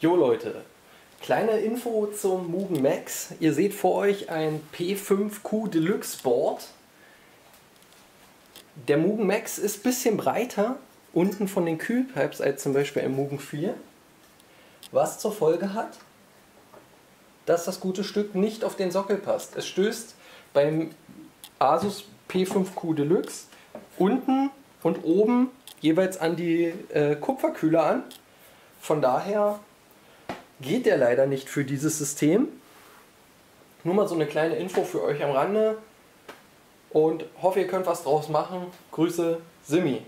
Jo Leute, kleine Info zum Mugen Max. Ihr seht vor euch ein P5Q Deluxe Board. Der Mugen Max ist ein bisschen breiter unten von den Kühlpipes als zum Beispiel ein Mugen 4. Was zur Folge hat, dass das gute Stück nicht auf den Sockel passt. Es stößt beim Asus P5Q Deluxe unten und oben jeweils an die äh, Kupferkühler an. Von daher geht der leider nicht für dieses System. Nur mal so eine kleine Info für euch am Rande und hoffe, ihr könnt was draus machen. Grüße, Simi.